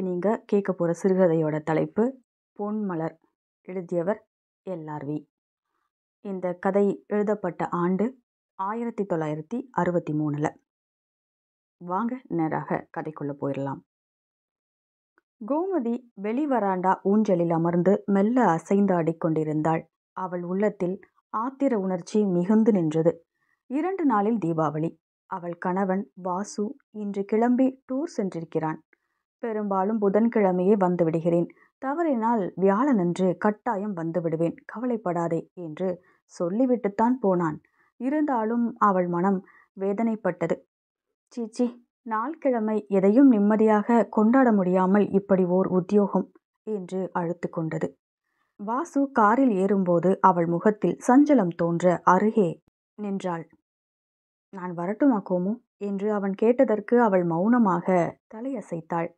இன்றைக்கி நீங்கள் கேட்க போகிற சிறுகதையோட தலைப்பு பொன்மலர் எழுதியவர் எல்ஆர்வி இந்த கதை எழுதப்பட்ட ஆண்டு ஆயிரத்தி தொள்ளாயிரத்தி அறுபத்தி மூணில். வாங்க நேராக கதைக்குள்ளே போயிடலாம் கோமதி வெளிவராண்டா ஊஞ்சலில் அமர்ந்து மெல்ல அசைந்து ஆடிக்கொண்டிருந்தாள் அவள் உள்ளத்தில் ஆத்திர உணர்ச்சி மிகுந்து நின்றது. இரண்டு நாளில் தீபாவளி. அவள் கணவன் வாசு இன்று கிளம்பி டூர் சென்றிருக்கிறான். பெரும்பாலும் புதன்கிழமையே வந்து விடுகிறேன். தவறினால் வியாழனன்று கட்டாயம் வந்து விடுவேன். கவலைப்படாதே என்று சொல்லிவிட்டுத்தான் போனான். இருந்தாலும் அவள் மனம் வேதனைப்பட்டது. சீச்சி நாள்கிழமை எதையும் நிம்மதியாக கொண்டாட முடியாமல் இப்படி ஓர் உத்தியோகம் என்று அழுத்து கொண்டது. வாசு காரில் ஏறும்போது அவள் முகத்தில் சஞ்சலம் தோன்ற அருகே நின்றாள். நான் வரட்டுமா கோமு? என்று அவன் கேட்டதற்கு அவள் மௌனமாக தலையசைத்தாள்.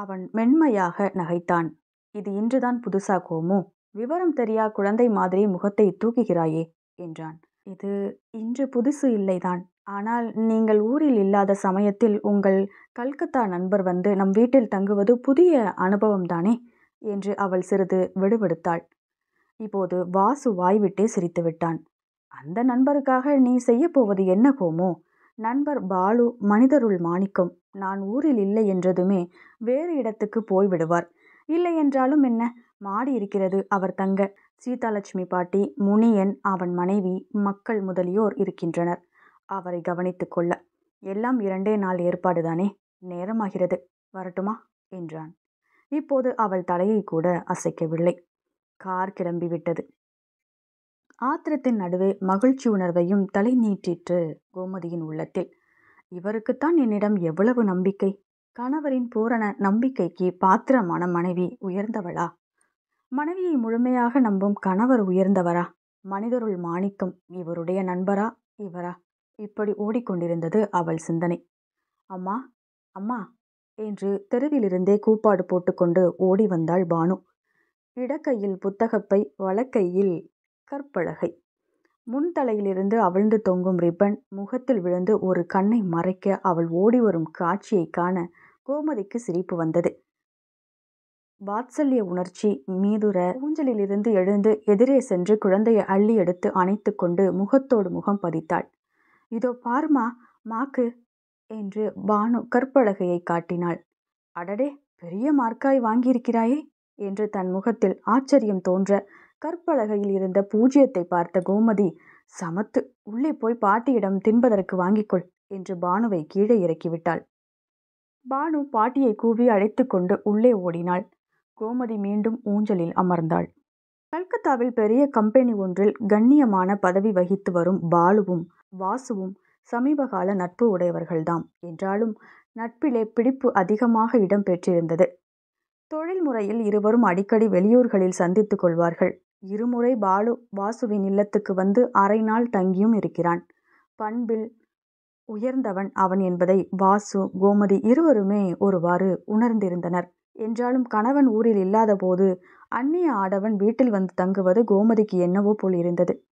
அவன் மென்மையாக நகைத்தான். இது இன்றுதான் புதுசா கோமு. விவரம் தெரியா குழந்தை மாதிரி முகத்தை தூக்குகிறாயே என்றான். இது இன்று புதுசு இல்லைதான். ஆனால் நீங்கள் ஊரில் இல்லாத சமயத்தில் உங்கள் கல்கத்தா நண்பர் வந்து நம் வீட்டில் தங்குவது புதிய அனுபவம்தானே? என்று அவள் சிறிது விடுவிடுத்தாள் இப்போது வாசு வாய்விட்டே சிரித்து விட்டான். அந்த நண்பருக்காக நீ செய்யப்போவது என்ன கோமோ? நண்பர் பாலு மனிதருள் மாணிக்கம். நான் ஊரில் இல்லை என்றதுமே வேறு இடத்துக்கு போய்விடுவார் இல்லை என்றாலும் என்ன? மாடி இருக்கிறது அவர் தங்க. சீதாலட்சுமி பாட்டி முனியன் அவன் மனைவி மக்கள் முதலியோர் இருக்கின்றனர். அவரை கவனித்து கொள்ள. எல்லாம் இரண்டே நாள் ஏற்பாடுதானே? நேரமாகிறது. வரட்டுமா? என்றான். இப்போது அவள் தலையை கூட அசைக்கவில்லை. கார் கிளம்பிவிட்டது. ஆத்திரத்தின் நடுவே மகிழ்ச்சி உணர்வையும் தலை நீட்டிற்று கோமதியின் உள்ளத்தில். இவருக்குத்தான் என்னிடம் எவ்வளவு நம்பிக்கை? கணவரின் பூரண நம்பிக்கைக்கு பாத்திரமான மனைவி உயர்ந்தவளா? மனைவியை முழுமையாக நம்பும் கணவர் உயர்ந்தவரா? மனிதருள் மாணிக்கம் இவருடைய நண்பரா? இவரா? இப்படி ஓடிக்கொண்டிருந்தது அவள் சிந்தனை. அம்மா அம்மா என்று தெருவிலிருந்தே கூப்பாடு போட்டுக்கொண்டு ஓடி வந்தாள் பானு. இடக்கையில் புத்தகப்பை வலக்கையில் கற்பலகை முன்தலையிலிருந்து அவிழ்ந்து தொங்கும் ரிப்பன் முகத்தில் விழுந்து ஒரு கண்ணை மறைக்க அவள் ஓடி வரும் காட்சியை காண கோமதிக்கு சிரிப்பு வந்தது. வாத்சல்ய உணர்ச்சி மீதுர ஊஞ்சலிலிருந்து எழுந்து எதிரே சென்று குழந்தையை அள்ளி எடுத்து அணைத்து கொண்டு முகத்தோடு முகம் பதித்தாள். இதோ பார்மா மாக்கு என்று பானு கற்பலகையை காட்டினாள். அடடே பெரிய மார்க்காய் வாங்கியிருக்கிறாயே என்று தன் முகத்தில் ஆச்சரியம் தோன்ற கற்பலகையில் இருந்த பூஜ்யத்தை பார்த்த கோமதி சமத்து உள்ளே போய் பாட்டியிடம் தின்பதற்கு வாங்கிக்கொள் என்று பானுவை கீழே இறக்கிவிட்டாள். பானு பாட்டியை கூவி அழைத்து கொண்டு உள்ளே ஓடினாள். கோமதி மீண்டும் ஊஞ்சலில் அமர்ந்தாள். கல்கத்தாவில் பெரிய கம்பெனி ஒன்றில் கண்ணியமான பதவி வகித்து வரும் பாலுவும் வாசுவும் சமீபகால நட்பு உடையவர்கள்தாம். என்றாலும் நட்பிலே பிடிப்பு அதிகமாக இடம் தொழில்முறையில் தொழில் முறையில் இருவரும் அடிக்கடி வெளியூர்களில் சந்தித்துக் கொள்வார்கள். இருமுறை பாலு வாசுவின் இல்லத்துக்கு வந்து அரை நாள் தங்கியும் இருக்கிறான். பண்பில் உயர்ந்தவன் அவன் என்பதை வாசு கோமதி இருவருமே ஒருவாறு உணர்ந்திருந்தனர். என்றாலும் கணவன் ஊரில் இல்லாத போது அந்நிய ஆடவன் வீட்டில் வந்து தங்குவது கோமதிக்கு என்னவோ போல் இருந்தது.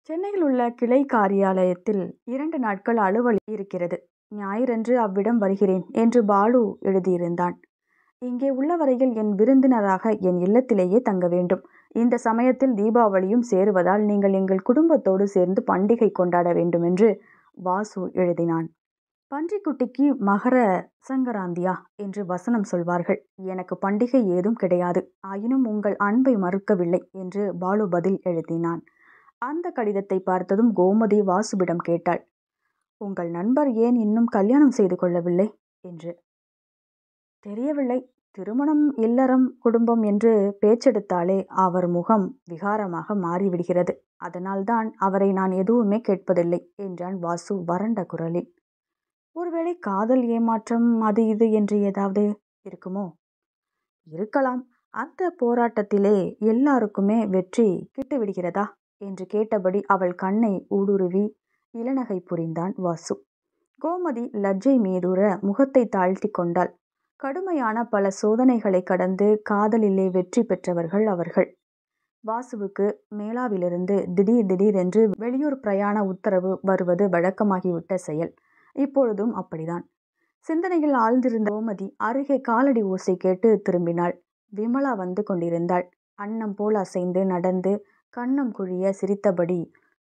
சென்னையில் உள்ள கிளை காரியாலயத்தில் இரண்டு நாட்கள் அலுவல் இருக்கிறது. ஞாயிறன்று அவ்விடம் வருகிறேன் என்று பாலு எழுதியிருந்தான். இங்கே உள்ளவரையில் என் விருந்தினராக என் இல்லத்திலேயே தங்க வேண்டும். இந்த சமயத்தில் தீபாவளியும் சேருவதால் நீங்கள் எங்கள் குடும்பத்தோடு சேர்ந்து பண்டிகை கொண்டாட வேண்டும் என்று வாசு எழுதினான். பன்றிக்குட்டிக்கு மகர சங்கராந்தியா என்று வசனம் சொல்வார்கள். எனக்கு பண்டிகை ஏதும் கிடையாது. ஆயினும் உங்கள் அன்பை மறுக்கவில்லை என்று பாலு பதில் எழுதினான். அந்த கடிதத்தை பார்த்ததும் கோமதி வாசுவிடம் கேட்டாள். உங்கள் நண்பர் ஏன் இன்னும் கல்யாணம் செய்து கொள்ளவில்லை? என்று. தெரியவில்லை. திருமணம் இல்லறம் குடும்பம் என்று பேச்செடுத்தாலே அவர் முகம் விகாரமாக மாறிவிடுகிறது. அதனால்தான் அவரை நான் எதுவுமே கேட்பதில்லை என்றான் வாசு வறண்ட குரலில். ஒருவேளை காதல் ஏமாற்றம் அது இது என்று ஏதாவது இருக்குமோ? இருக்கலாம். அந்த போராட்டத்திலே எல்லாருக்குமே வெற்றி கிட்டுவிடுகிறதா? என்று கேட்டபடி அவள் கண்ணை ஊடுருவி இளநகை புரிந்தான் வாசு. கோமதி லஜ்ஜை மீதுர முகத்தை தாழ்த்தி கொண்டாள். கடுமையான பல சோதனைகளை கடந்து காதலிலே வெற்றி பெற்றவர்கள் அவர்கள். வாசுவுக்கு மேலாவிலிருந்து திடீர் திடீரென்று வெளியூர் பிரயாண உத்தரவு வருவது வழக்கமாகிவிட்ட செயல். இப்பொழுதும் அப்படிதான். சிந்தனையில் ஆழ்ந்திருந்த கோமதி அருகே காலடி ஓசை கேட்டு திரும்பினாள். விமலா வந்து கொண்டிருந்தாள். அன்னம் போல் அசைந்து நடந்து கண்ணம் குழிய சிரித்தபடி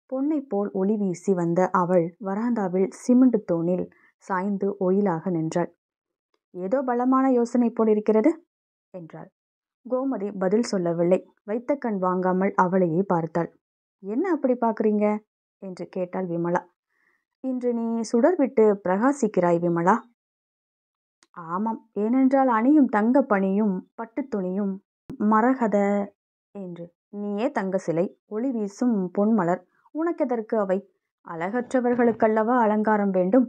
பொன்னை போல் ஒளி வீசி வந்த அவள் வராந்தாவில் சிமெண்ட் தூணில் சாய்ந்து ஒயிலாக நின்றாள். ஏதோ பலமான யோசனை போல் இருக்கிறது? என்றாள். கோமதி பதில் சொல்லவில்லை. வைத்த கண் வாங்காமல் அவளையே பார்த்தாள். என்ன அப்படி பார்க்குறீங்க? என்று கேட்டாள் விமலா. இன்று நீ சுடர் விட்டு பிரகாசிக்கிறாய் விமலா. ஆமாம். ஏனென்றால் அணியும் தங்க பணியும் பட்டு துணியும் மரகத என்று. நீயே தங்க சிலை ஒளி வீசும் பொன்மலர் உனக்கெதற்கு அவை? அழகற்றவர்களுக்கல்லவா அலங்காரம் வேண்டும்?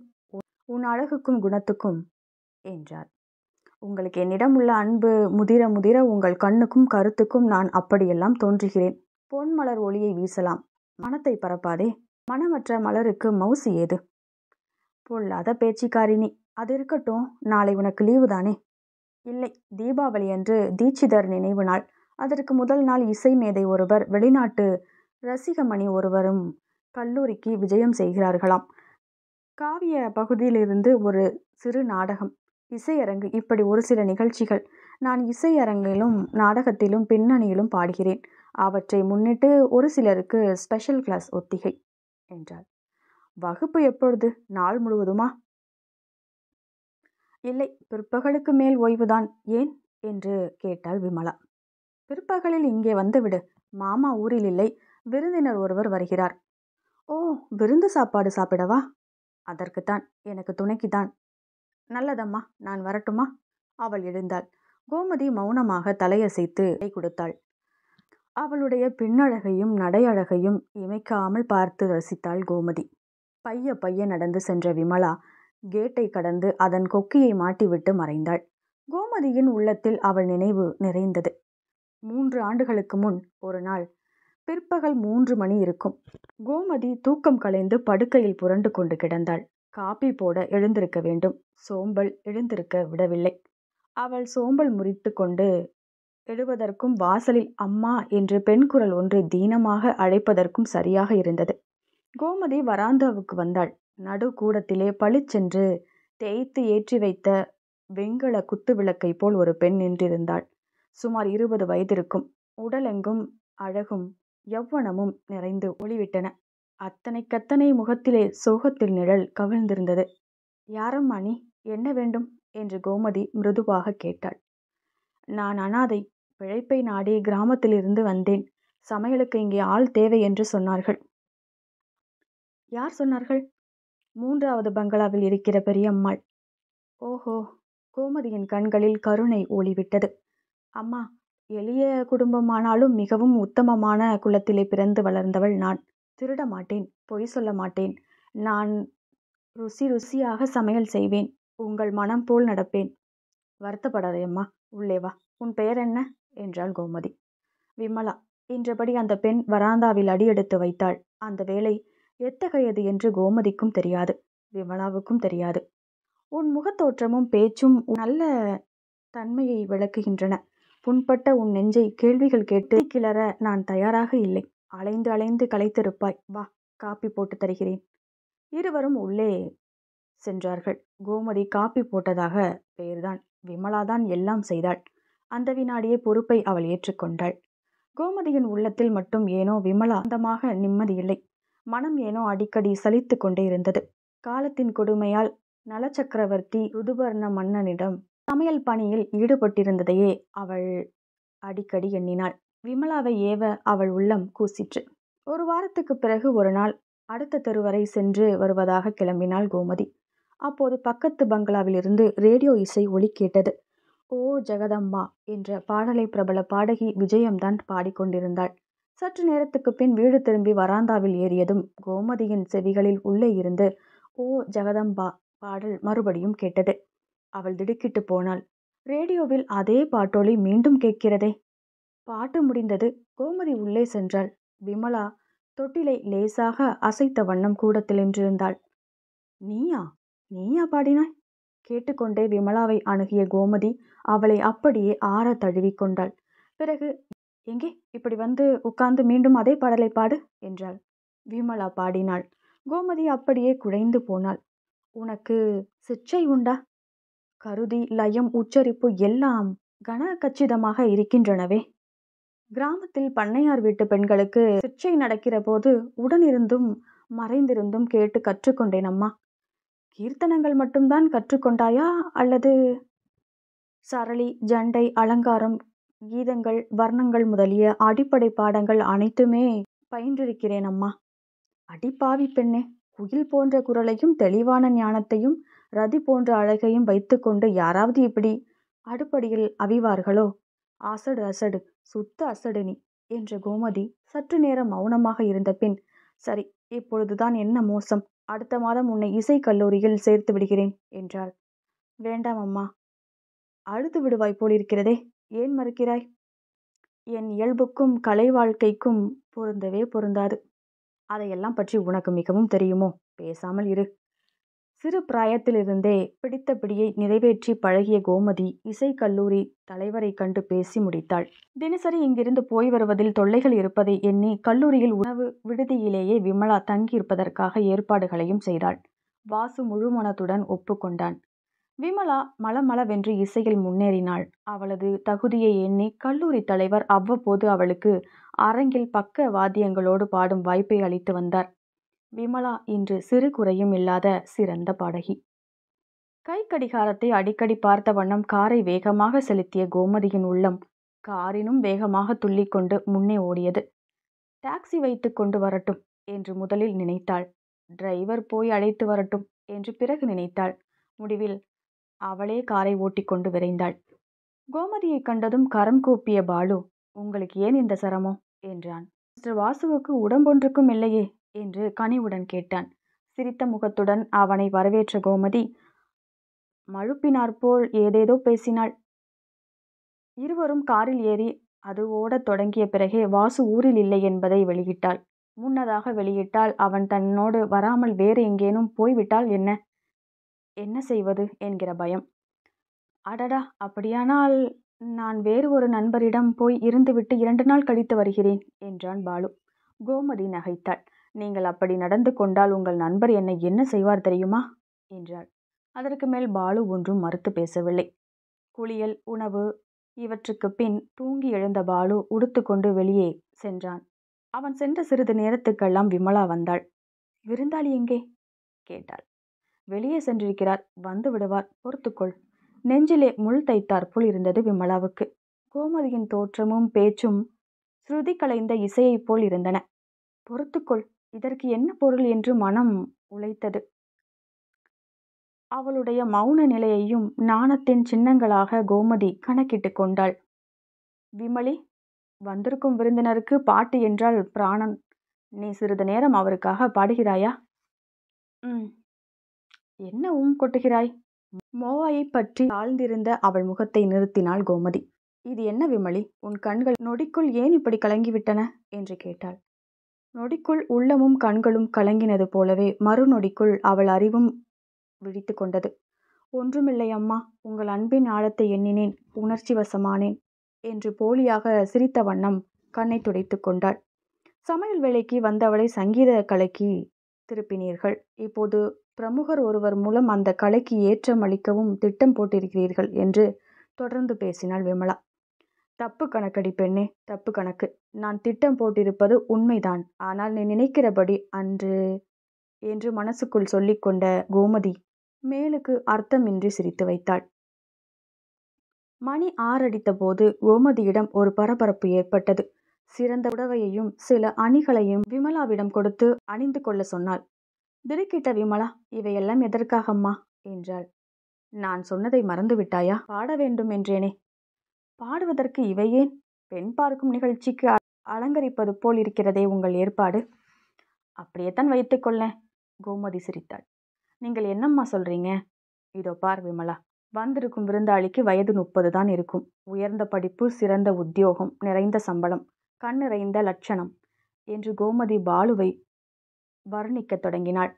உன் அழகுக்கும் குணத்துக்கும் என்றார். உங்களுக்கு என்னிடம் உள்ள அன்பு முதிர முதிர உங்கள் கண்ணுக்கும் கருத்துக்கும் நான் அப்படியெல்லாம் தோன்றுகிறேன். பொன்மலர் ஒளியை வீசலாம். மனத்தை பரப்பாதே. மனமற்ற மலருக்கு மவுசு ஏது? பொல்லாத பேச்சிக்காரினி அது இருக்கட்டும். நாளை உனக்கு லீவு தானே? இல்லை. தீபாவளி அன்று தீட்சிதர் நினைவு நாள். அதற்கு முதல் நாள் இசை மேதை ஒருவர் வெளிநாட்டு ரசிகமணி ஒருவரும் கல்லூரிக்கு விஜயம் செய்கிறார்களாம். காவிய பகுதியிலிருந்து ஒரு சிறு நாடகம். இசையரங்கு இப்படி ஒரு சில நிகழ்ச்சிகள். நான் இசையரங்கிலும் நாடகத்திலும் பின்னணியிலும் பாடுகிறேன். அவற்றை முன்னிட்டு ஒரு சிலருக்கு ஸ்பெஷல் கிளாஸ் ஒத்திகை என்றாள். வகுப்பு எப்பொழுது? நாள் முழுவதுமா? இல்லை பிற்பகலுக்கு மேல் ஓய்வுதான். ஏன்? என்று கேட்டாள் விமலா. பிற்பகலில் இங்கே வந்துவிடு. மாமா ஊரில் இல்லை. விருந்தினர் ஒருவர் வருகிறார். ஓ விருந்து சாப்பாடு சாப்பிடவா? அதற்குத்தான். எனக்கு துணைக்குத்தான். நல்லதம்மா நான் வரட்டுமா? அவள் எழுந்தாள். கோமதி மௌனமாக தலையசைத்து கை கொடுத்தாள். அவளுடைய பின்னழகையும் நடையழகையும் இமைக்காமல் பார்த்து ரசித்தாள் கோமதி. பைய பைய நடந்து சென்ற விமலா கேட்டை கடந்து அதன் கொக்கியை மாட்டிவிட்டு மறைந்தாள். கோமதியின் உள்ளத்தில் அவள் நினைவு நிறைந்தது. மூன்று ஆண்டுகளுக்கு முன் ஒரு நாள் பிற்பகல் மூன்று மணி இருக்கும். கோமதி தூக்கம் கலைந்து படுக்கையில் புரண்டு கொண்டு கிடந்தாள். காப்பி போட எழுந்திருக்க வேண்டும். சோம்பல் எழுந்திருக்க விடவில்லை. அவள் சோம்பல் முறித்து கொண்டு எழுவதற்கும் வாசலில் அம்மா என்று பெண் குரல் ஒன்று தீனமாக அழைப்பதற்கும் சரியாக இருந்தது. கோமதி வராந்தாவுக்கு வந்தாள். நடு கூடத்திலே பளிச்சென்று தேய்த்து ஏற்றி வைத்த வெங்கல குத்து விளக்கை போல் ஒரு பெண் நின்றிருந்தாள். சுமார் இருபது வயதிருக்கும். உடலெங்கும் அழகும் யவ்வனமும் நிறைந்து ஒளிவிட்டன. அத்தனைக்கத்தனை முகத்திலே சோகத்தில் நிழல் கவிழ்ந்திருந்தது. யாரம்மா நீ என்ன வேண்டும் என்று கோமதி மிருதுவாக கேட்டாள். நான் அனாதை. பிழைப்பை நாடி கிராமத்திலிருந்து வந்தேன். சமையலுக்கு இங்கே ஆள் தேவை என்று சொன்னார்கள் யார் சொன்னார்கள்? மூன்றாவது பங்களாவில் இருக்கிற பெரியம்மாள். ஓஹோ கோமதியின் கண்களில் கருணை ஓளிவிட்டது அம்மா எளிய குடும்பமானாலும் மிகவும் உத்தமமான குலத்திலே பிறந்து வளர்ந்தவள் நான். திருட மாட்டேன் பொய் சொல்ல மாட்டேன் நான் ருசி ருசியாக சமையல் செய்வேன் உங்கள் மனம் போல் நடப்பேன். வருத்தப்படாதே அம்மா உள்ளே வா உன் பெயர் என்ன? என்றாள் கோமதி. விமலா என்றபடி அந்த பெண் வராந்தாவில் அடியெடுத்து வைத்தாள். அந்த வேலை எத்தகையது என்று கோமதிக்கும் தெரியாது விமலாவுக்கும் தெரியாது. உன் முகத்தோற்றமும் பேச்சும் நல்ல தன்மையை விளக்குகின்றன. புண்பட்ட உன் நெஞ்சை கேள்விகள் கேட்டு கிளற நான் தயாராக இல்லை. அலைந்து அலைந்து களைத்திருப்பாய். வா காப்பி போட்டு தருகிறேன். இருவரும் உள்ளே சென்றார்கள். கோமதி காப்பி போட்டதாக பெயர்தான். விமலாதான் எல்லாம் செய்தாள். அந்த வினாடியே பொறுப்பை அவள் ஏற்றுக்கொண்டாள். கோமதியின் உள்ளத்தில் மட்டும் ஏனோ விமலா அந்தமாக நிம்மதியில்லை மனம் ஏனோ அடிக்கடி சலித்து கொண்டே இருந்தது. காலத்தின் கொடுமையால் நலச்சக்கரவர்த்தி ருதுபர்ண மன்னனிடம் சமையல் பணியில் ஈடுபட்டிருந்ததையே அவள் அடிக்கடி எண்ணினாள். விமலாவை ஏவ அவள் உள்ளம் கூசிற்று. ஒரு வாரத்துக்கு பிறகு ஒரு நாள் அடுத்த தெருவரை சென்று வருவதாக கிளம்பினாள் கோமதி. அப்போது பக்கத்து பங்களாவிலிருந்து ரேடியோ இசை ஒளி கேட்டது. ஓ ஜெகதம்மா என்ற பாடலை பிரபல பாடகி விஜயம்தான் பாடிக்கொண்டிருந்தாள் சற்று நேரத்துக்கு பின் வீடு திரும்பி வராந்தாவில் ஏறியதும் கோமதியின் செவிகளில் உள்ளே இருந்து ஓ ஜெகதம்பா பாடல் மறுபடியும் கேட்டது. அவள் திடுக்கிட்டு போனாள். ரேடியோவில் அதே பாட்டோலி மீண்டும் கேட்கிறதே பாட்டு முடிந்தது கோமதி உள்ளே சென்றாள். விமலா தொட்டிலை லேசாக அசைத்த வண்ணம் கூடத்தில் நின்றிருந்தாள். நீயா? நீயா பாடினாய்? கேட்டுக்கொண்டே விமலாவை அணுகிய கோமதி அவளை அப்படியே ஆற தழுவிக்கொண்டாள் பிறகு எங்கே? இப்படி வந்து உட்கார்ந்து மீண்டும் அதே பாடலை பாடு என்றாள். விமலா பாடினாள். கோமதி அப்படியே குழைந்து போனாள். உனக்கு சிச்சை உண்டா? கருதி லயம் உச்சரிப்பு எல்லாம் கன கச்சிதமாக இருக்கின்றனவே. கிராமத்தில் பண்ணையார் வீட்டு பெண்களுக்கு சிற்றை நடக்கிற போது உடனிருந்தும் மறைந்திருந்தும் கேட்டு கற்றுக்கொண்டேன் அம்மா. கீர்த்தனங்கள் மட்டும்தான் கற்றுக்கொண்டாயா? அல்லது சரளி ஜண்டை அலங்காரம் கீதங்கள் வர்ணங்கள் முதலிய அடிப்படை பாடங்கள் அனைத்துமே பயின்றிருக்கிறேன் அம்மா. அடிப்பாவி பெண்ணே குயில் போன்ற குரலையும் தெளிவான ஞானத்தையும் ரதி போன்ற அழகையும் வைத்துக்கொண்டு யாராவது இப்படி அடுப்படியில் அவிவார்களோ? அசடு அசடு சுத்த அசடு நீ என்ற கோமதி சற்று நேரம் மௌனமாக இருந்த பின் சரி இப்பொழுதுதான் என்ன மோசம்? அடுத்த மாதம் உன்னை இசை கல்லூரியில் சேர்த்து விடுகிறேன் என்றாள். வேண்டாம் அம்மா. அழுது விடுவாய் போலிருக்கிறதே ஏன் மறுக்கிறாய்? என் இயல்புக்கும் கலை வாழ்க்கைக்கும் பொருந்தவே பொருந்தாது. அதையெல்லாம் பற்றி உனக்கு மிகவும் தெரியுமோ? பேசாமல் இரு. சிறு பிராயத்திலிருந்தே பிடித்தபடியை நிறைவேற்றி பழகிய கோமதி இசைக்கல்லூரி தலைவரை கண்டு பேசி முடித்தாள். தினசரி இங்கிருந்து போய் வருவதில் தொல்லைகள் இருப்பதை எண்ணி கல்லூரியில் உணவு விடுதியிலேயே விமலா தங்கியிருப்பதற்காக ஏற்பாடுகளையும் செய்தாள். வாசு முழுமனத்துடன் ஒப்புக்கொண்டான். விமலா மளமளவென்று இசையில் முன்னேறினாள். அவளது தகுதியை எண்ணி கல்லூரி தலைவர் அவ்வப்போது அவளுக்கு அரங்கில் பக்க வாத்தியங்களோடு பாடும் வாய்ப்பை அளித்து வந்தார். விமலா இன்று சிறு குறையும் இல்லாத சிறந்த பாடகி. கை கடிகாரத்தை அடிக்கடி பார்த்த வண்ணம் காரை வேகமாக செலுத்திய கோமதியின் உள்ளம் காரினும் வேகமாக துள்ளிக்கொண்டு முன்னே ஓடியது. டாக்ஸி வைத்து கொண்டு வரட்டும் என்று முதலில் நினைத்தாள். டிரைவர் போய் அழைத்து வரட்டும் என்று பிறகு நினைத்தாள். முடிவில் அவளே காரை ஓட்டிக்கொண்டு விரைந்தாள். கோமதியை கண்டதும் கரம் கூப்பிய பாலு உங்களுக்கு ஏன் இந்த சிரமம்? என்றான். மிஸ்டர் வாசுவுக்கு உடம்பொன்றுக்கும் இல்லையே என்று கனிவுடன் கேட்டான். சிரித்த முகத்துடன் அவனை வரவேற்ற கோமதி மழுப்பினாற்போல் ஏதேதோ பேசினாள். இருவரும் காரில் ஏறி அது ஓடத் தொடங்கிய பிறகே வாசு ஊரில் இல்லை என்பதை வெளியிட்டாள். முன்னதாக வெளியிட்டால் அவன் தன்னோடு வராமல் வேறு எங்கேனும் போய்விட்டால் என்ன? என்ன செய்வது? என்கிற பயம். அடடா அப்படியானால் நான் வேறு ஒரு நண்பரிடம் போய் இருந்துவிட்டு இரண்டு நாள் கழித்து வருகிறேன் என்றான் பாலு. கோமதி நகைத்தாள். நீங்கள் அப்படி நடந்து கொண்டால் உங்கள் நண்பர் என்னை என்ன செய்வார் தெரியுமா? என்றாள். அதற்கு மேல் பாலு ஒன்றும் மறுத்து பேசவில்லை. குளியல் உணவு இவற்றுக்கு பின் தூங்கி எழுந்த பாலு உடுத்துக்கொண்டு வெளியே சென்றான். அவன் சென்ற சிறிது நேரத்துக்கெல்லாம் விமலா வந்தாள். விருந்தாளி எங்கே? கேட்டாள். வெளியே சென்றிருக்கிறார். வந்து விடுவார். பொறுத்துக்கொள். நெஞ்சிலே முள் தைத்தாற்போல் இருந்தது விமலாவுக்கு. கோமதியின் தோற்றமும் பேச்சும் ஸ்ருதி கலைந்த இசையைப் போல் இருந்தன. பொறுத்துக்கொள். இதற்கு என்ன பொருள் என்று மனம் உழைத்தது. அவளுடைய மௌன நிலையையும் நாணத்தின் சின்னங்களாக கோமதி கணக்கிட்டு கொண்டாள். விமலி வந்திருக்கும் விருந்தினருக்கு பாட்டு என்றால் பிராணன் நீ சிறிது நேரம் அவருக்காக பாடுகிறாயா? ம் என்ன உம் கொட்டுகிறாய்? மோவாயை பற்றி தாழ்ந்திருந்த அவள் முகத்தை நிறுத்தினாள் கோமதி. இது என்ன விமலி? உன் கண்கள் நொடிக்குள் ஏன் இப்படி கலங்கிவிட்டன? என்று கேட்டாள். நொடிக்குள் உள்ளமும் கண்களும் கலங்கினது போலவே மறுநொடிக்குள் அவள் அறிவும் விழித்து கொண்டது. ஒன்றுமில்லை அம்மா உங்கள் அன்பின் ஆழத்தை எண்ணினேன் உணர்ச்சி வசமானேன் என்று போலியாக சிரித்த வண்ணம் கண்ணை துடைத்து கொண்டாள். சமையல் வேலைக்கு வந்தவளை சங்கீத கலைக்கு திருப்பினீர்கள். இப்போது பிரமுகர் ஒருவர் மூலம் அந்த கலைக்கு ஏற்றம் அளிக்கவும் திட்டம் போட்டிருக்கிறீர்கள் என்று தொடர்ந்து பேசினாள் விமலா. தப்பு கணக்கடி பெண்ணே தப்பு கணக்கு. நான் திட்டம் போட்டிருப்பது உண்மைதான். ஆனால் நீ நினைக்கிறபடி அன்று என்று மனசுக்குள் சொல்லிக்கொண்ட கோமதி மேலுக்கு அர்த்தமின்றி சிரித்து வைத்தாள். மணி ஆறடித்த போது கோமதியிடம் ஒரு பரபரப்பு ஏற்பட்டது. சிறந்த உடவையையும் சில அணிகளையும் விமலாவிடம் கொடுத்து அணிந்து கொள்ள சொன்னாள். திடுக்கிட்ட விமலா இவையெல்லாம் எதற்காகம்மா? என்றாள். நான் சொன்னதை மறந்து விட்டாயா பாட வேண்டும் என்றேனே. பாடுவதற்கு இவையேன் பெண் பார்க்கும் நிகழ்ச்சிக்கு அலங்கரிப்பது போல் இருக்கிறதே உங்கள் ஏற்பாடு. அப்படியேத்தான் வைத்துக்கொள்ள கோமதி சிரித்தாள். நீங்கள் என்னம்மா சொல்றீங்க? இதோ பார் விமலா. வந்திருக்கும் விருந்தாளிக்கு வயது முப்பது தான் இருக்கும். உயர்ந்த படிப்பு சிறந்த உத்தியோகம் நிறைந்த சம்பளம் கண் நிறைந்த லட்சணம் என்று கோமதி பாலுவை வர்ணிக்கத் தொடங்கினாள்.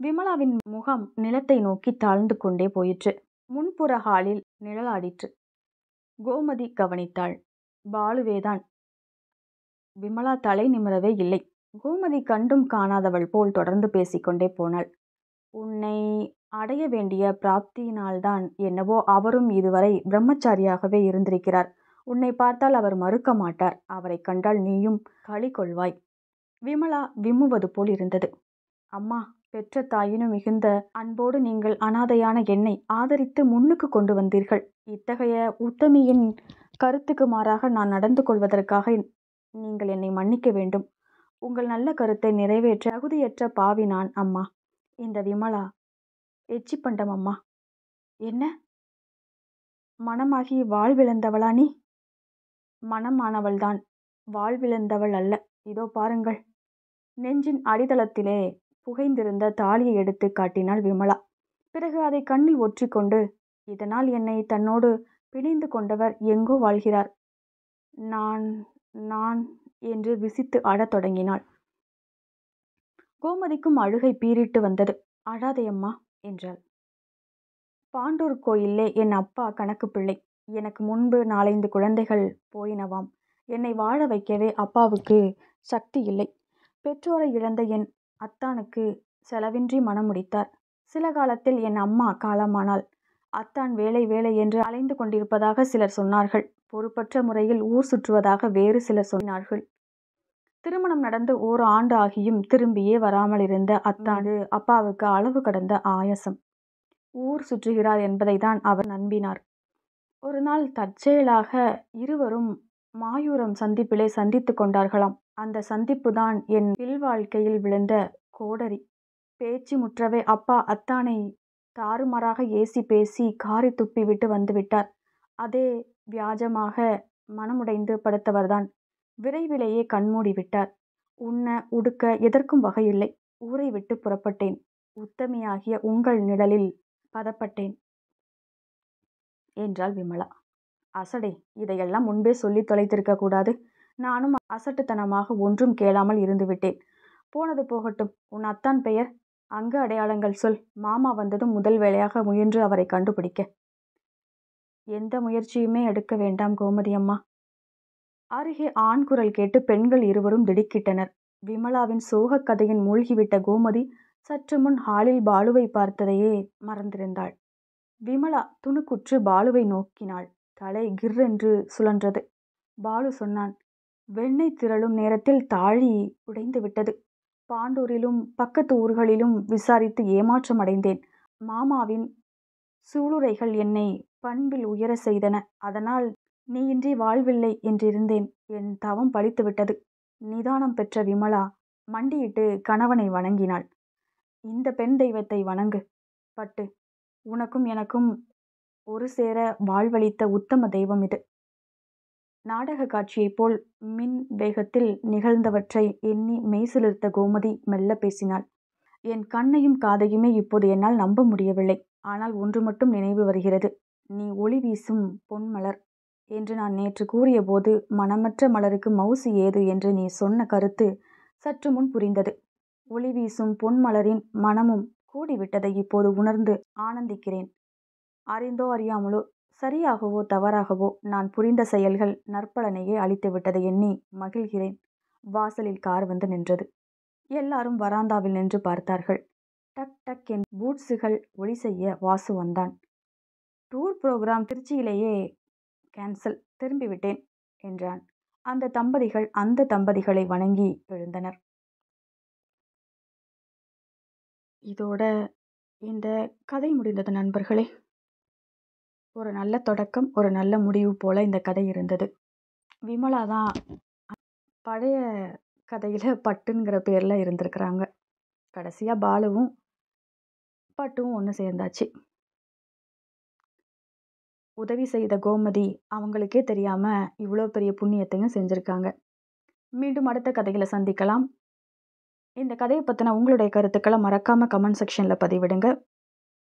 விமலாவின் முகம் நிலத்தை நோக்கி தாழ்ந்து கொண்டே போயிற்று. முன்புற ஹாலில் நிழலாடிற்று. கோமதி கவனித்தாள். பாலுவேதான் விமலா தலை நிமிரவே இல்லை. கோமதி கண்டும் காணாதவள் போல் தொடர்ந்து பேசிக்கொண்டே போனாள். உன்னை அடைய வேண்டிய பிராப்தியினால்தான் என்னவோ அவரும் இதுவரை பிரம்மச்சாரியாகவே இருந்திருக்கிறார். உன்னை பார்த்தால் அவர் மறுக்க மாட்டார். அவரை கண்டால் நீயும் களி கொள்வாய். விமலா விம்முவது போல் இருந்தது. அம்மா பெற்ற தாயினும் மிகுந்த அன்போடு நீங்கள் அனாதையான என்னை ஆதரித்து முன்னுக்கு கொண்டு வந்தீர்கள். இத்தகைய உத்தமியின் கருத்துக்கு மாறாக நான் நடந்து கொள்வதற்காக நீங்கள் என்னை மன்னிக்க வேண்டும். உங்கள் நல்ல கருத்தை நிறைவேற்ற தகுதியற்ற பாவி நான் அம்மா. இந்த விமலா எச்சி பண்டம் அம்மா. என்ன? மனமாகி வாழ்விழந்தவளா நீ? மனமானவள்தான் வாழ்விழந்தவள் அல்ல. இதோ பாருங்கள். நெஞ்சின் அடித்தளத்திலே புகைந்திருந்த தாலியை எடுத்து காட்டினாள் விமலா. பிறகு அதை கண்ணில் ஒற்றிக்கொண்டு இதனால் என்னை தன்னோடு பிணைந்து கொண்டவர் எங்கோ வாழ்கிறார். நான் நான் என்று விசித்து அழத் தொடங்கினாள். கோமதிக்கும் அழுகை பீறிட்டு வந்தது. அழாதையம்மா என்றாள். பாண்டூர் கோயிலே என் அப்பா கணக்கு பிள்ளை. எனக்கு முன்பு நாலைந்து குழந்தைகள் போயினவாம். என்னை வாழ வைக்கவே அப்பாவுக்கு சக்தி இல்லை. பெற்றோரை இழந்த என் அத்தானுக்கு செலவின்றி மனம் முடித்தார். சில காலத்தில் என் அம்மா காலமானாள். அத்தான் வேலை வேலை என்று அலைந்து கொண்டிருப்பதாக சிலர் சொன்னார்கள். பொறுப்பற்ற முறையில் ஊர் சுற்றுவதாக வேறு சிலர் சொன்னார்கள். திருமணம் நடந்து ஓர் ஆண்டு ஆகியும் திரும்பியே வராமல் இருந்த அத்தாது அப்பாவுக்கு அளவு கடந்த ஆயசம். ஊர் சுற்றுகிறார் என்பதை தான் அவர் நம்பினார். ஒரு நாள் தற்செயலாக இருவரும் மாயூரம் சந்திப்பிலே சந்தித்து கொண்டார்களாம். அந்த சந்திப்பு தான் என் இல்வாழ்க்கையில் விழுந்த கோடரி. பேச்சு முற்றவே அப்பா அத்தானை தாறுமாறாக ஏசி பேசி காரி துப்பி விட்டு வந்துவிட்டார் அதே வியாஜமாக மனமுடைந்து படுத்தவர்தான். விரைவிலேயே கண்மூடி விட்டார். உண்ண உடுக்க எதற்கும் வகையில்லை. ஊரை விட்டு புறப்பட்டேன். உத்தமியாகிய உங்கள் நிழலில் பதப்பட்டேன். என்றாள் விமலா. அசடே இதையெல்லாம் முன்பே சொல்லி தொலைத்திருக்க கூடாது. நானும் அசட்டுத்தனமாக ஒன்றும் கேளாமல் இருந்துவிட்டேன். போனது போகட்டும். உன் அத்தான் பெயர்? அங்கு அடையாளங்கள் சொல். மாமா வந்ததும் முதல் வேலையாக முயன்று அவரை கண்டுபிடிக்க. எந்த முயற்சியுமே எடுக்க வேண்டாம் கோமதி அம்மா. அருகே ஆண் குரல் கேட்டு பெண்கள் இருவரும் திடுக்கிட்டனர். விமலாவின் சோகக் கதையின் மூழ்கிவிட்ட கோமதி சற்று முன் ஹாலில் பாலுவை பார்த்ததையே மறந்திருந்தாள். விமலா துணுக்குற்று பாலுவை நோக்கினாள். தலை கிர்ரென்று சுழன்றது. பாலு சொன்னான் வெண்ணெய் திரளும் நேரத்தில் தாழி உடைந்து விட்டது. பாண்டூரிலும் பக்கத்து ஊர்களிலும் விசாரித்து ஏமாற்றம் அடைந்தேன். மாமாவின் சூளுரைகள் என்னை பண்பில் உயர செய்தன. அதனால் நீ இன்றி வாழ்வில்லை என்றிருந்தேன். என் தவம் பழித்துவிட்டது நிதானம் பெற்ற விமலா மண்டியிட்டு கணவனை வணங்கினாள். இந்த பெண் தெய்வத்தை வணங்கு. பட்டு. உனக்கும் எனக்கும் ஒரு சேர வாழ்வளித்த உத்தம தெய்வம் இது. நாடக காட்சியைப் போல் மின் வேகத்தில் நிகழ்ந்தவற்றை எண்ணி மெய்சிலிர்த்த கோமதி மெல்ல பேசினாள். என் கண்ணையும் காதையுமே இப்போது என்னால் நம்ப முடியவில்லை. ஆனால் ஒன்று மட்டும் நினைவு வருகிறது. நீ ஒளி வீசும் பொன்மலர் என்று நான் நேற்று கூறியபோது மனமற்ற மலருக்கு மவுசு ஏது என்று நீ சொன்ன கருத்து சற்று முன் புரிந்தது. ஒளி வீசும் பொன்மலரின் மனமும் கூடிவிட்டதை இப்போது உணர்ந்து ஆனந்திக்கிறேன். அறிந்தோ அறியாமலோ சரியாகவோ தவறாகவோ நான் புரிந்த செயல்கள் நற்பலனையே அளித்துவிட்டதை எண்ணி மகிழ்கிறேன். வாசலில் கார் வந்து நின்றது. எல்லாரும் வராந்தாவில் நின்று பார்த்தார்கள். டக் டக் என் பூட்ஸுகள் ஒளி செய்ய வாசு வந்தான். டூர் ப்ரோக்ராம் திருச்சியிலேயே கேன்சல் திரும்பிவிட்டேன் என்றான். அந்த தம்பதிகள் அந்த தம்பதிகளை வணங்கி எழுந்தனர். இதோட இந்த கதை முடிந்தது நண்பர்களே. ஒரு நல்ல தொடக்கம் ஒரு நல்ல முடிவு போல இந்த கதை இருந்தது. விமலா தான் பழைய கதையில் பட்டுங்கிற பேரில் இருந்திருக்கிறாங்க. கடைசியாக பாலுவும் பட்டும் ஒன்று சேர்ந்தாச்சு. உதவி செய்த கோமதி அவங்களுக்கே தெரியாமல் இவ்வளோ பெரிய புண்ணியத்தையும் செஞ்சுருக்காங்க. மீண்டும் அடுத்த கதைகளை சந்திக்கலாம். இந்த கதையை பற்றின உங்களுடைய கருத்துக்களை மறக்காமல் கமெண்ட் செக்ஷனில் பதிவிடுங்க.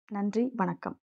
நன்றி வணக்கம்.